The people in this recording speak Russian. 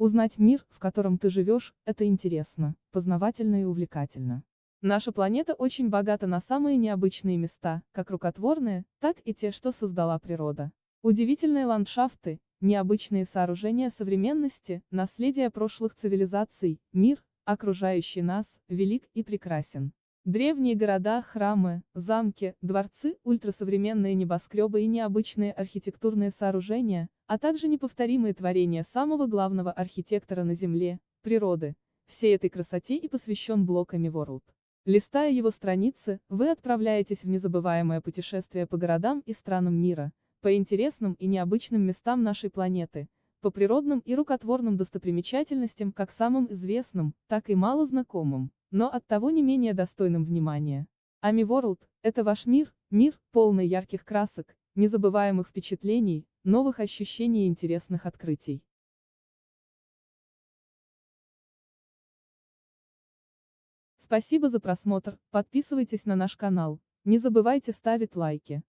Узнать мир, в котором ты живешь, это интересно, познавательно и увлекательно. Наша планета очень богата на самые необычные места, как рукотворные, так и те, что создала природа. Удивительные ландшафты, необычные сооружения современности, наследие прошлых цивилизаций, мир, окружающий нас, велик и прекрасен. Древние города, храмы, замки, дворцы, ультрасовременные небоскребы и необычные архитектурные сооружения, а также неповторимые творения самого главного архитектора на Земле, природы. Всей этой красоте и посвящен блок Ами World. Листая его страницы, вы отправляетесь в незабываемое путешествие по городам и странам мира, по интересным и необычным местам нашей планеты, по природным и рукотворным достопримечательностям как самым известным, так и малознакомым но оттого не менее достойным внимания. Ами World – это ваш мир, мир, полный ярких красок, незабываемых впечатлений, новых ощущений и интересных открытий. Спасибо за просмотр, подписывайтесь на наш канал, не забывайте ставить лайки.